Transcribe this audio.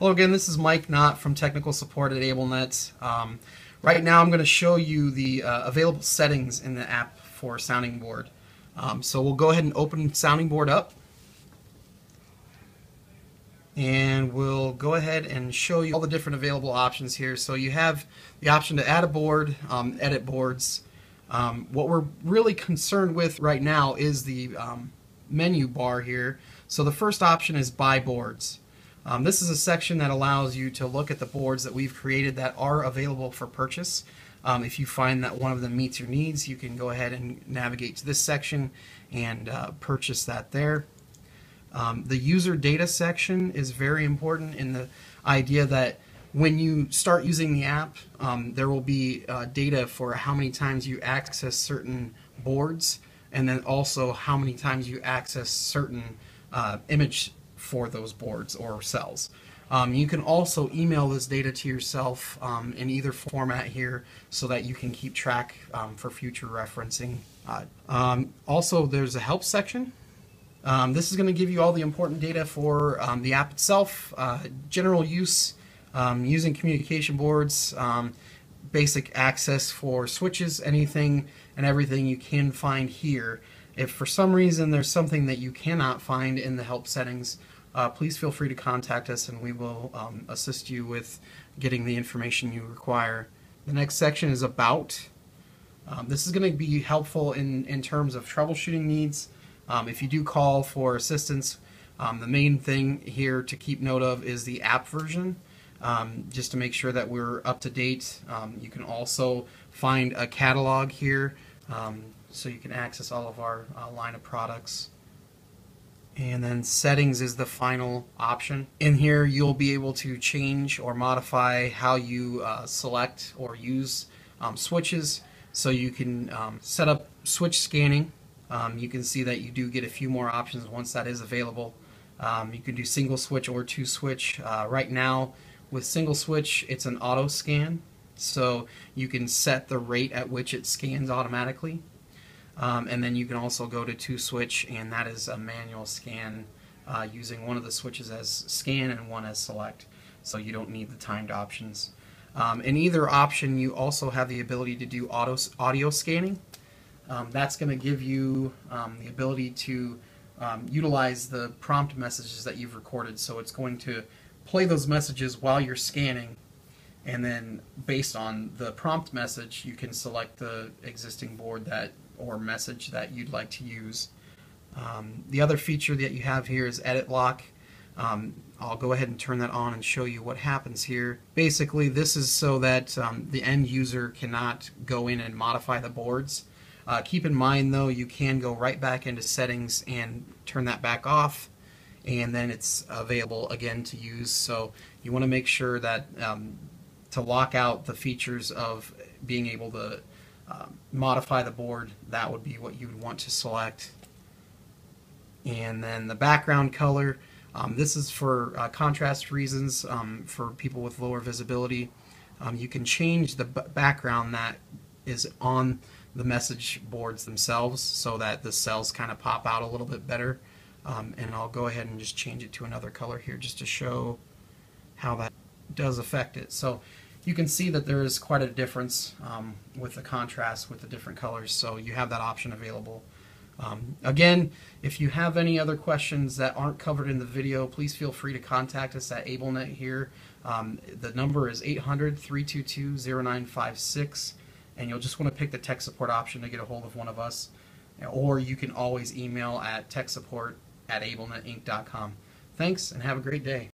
Hello again, this is Mike Knott from Technical Support at AbleNet. Um, right now I'm going to show you the uh, available settings in the app for SoundingBoard. Um, so we'll go ahead and open SoundingBoard up. And we'll go ahead and show you all the different available options here. So you have the option to add a board, um, edit boards. Um, what we're really concerned with right now is the um, menu bar here. So the first option is buy boards. Um, this is a section that allows you to look at the boards that we've created that are available for purchase. Um, if you find that one of them meets your needs, you can go ahead and navigate to this section and uh, purchase that there. Um, the user data section is very important in the idea that when you start using the app, um, there will be uh, data for how many times you access certain boards and then also how many times you access certain uh, image for those boards or cells. Um, you can also email this data to yourself um, in either format here so that you can keep track um, for future referencing. Uh, um, also, there's a help section. Um, this is going to give you all the important data for um, the app itself, uh, general use, using communication boards, basic access for switches, anything and everything you can find here. If for some reason there's something that you cannot find in the help settings, uh, please feel free to contact us and we will um, assist you with getting the information you require. The next section is about. Um, this is going to be helpful in, in terms of troubleshooting needs. Um, if you do call for assistance, um, the main thing here to keep note of is the app version. Um, just to make sure that we're up to date. Um, you can also find a catalog here so you can access all of our uh, line of products and then settings is the final option. In here you'll be able to change or modify how you uh, select or use um, switches so you can um, set up switch scanning. Um, you can see that you do get a few more options once that is available. Um, you can do single switch or two switch. Uh, right now with single switch it's an auto scan so you can set the rate at which it scans automatically. Um, and then you can also go to two switch and that is a manual scan uh, using one of the switches as scan and one as select so you don't need the timed options. Um, in either option you also have the ability to do auto, audio scanning. Um, that's going to give you um, the ability to um, utilize the prompt messages that you've recorded so it's going to play those messages while you're scanning and then based on the prompt message you can select the existing board that or message that you'd like to use. Um, the other feature that you have here is edit lock. Um, I'll go ahead and turn that on and show you what happens here. Basically this is so that um, the end user cannot go in and modify the boards. Uh, keep in mind though you can go right back into settings and turn that back off and then it's available again to use so you want to make sure that um, to lock out the features of being able to uh, modify the board, that would be what you would want to select. And then the background color, um, this is for uh, contrast reasons um, for people with lower visibility. Um, you can change the background that is on the message boards themselves so that the cells kind of pop out a little bit better. Um, and I'll go ahead and just change it to another color here just to show how that does affect it. So you can see that there is quite a difference um, with the contrast with the different colors, so you have that option available. Um, again, if you have any other questions that aren't covered in the video, please feel free to contact us at AbleNet here. Um, the number is 800-322-0956, and you'll just want to pick the tech support option to get a hold of one of us. Or you can always email at techsupport at ablenetinc.com. Thanks, and have a great day.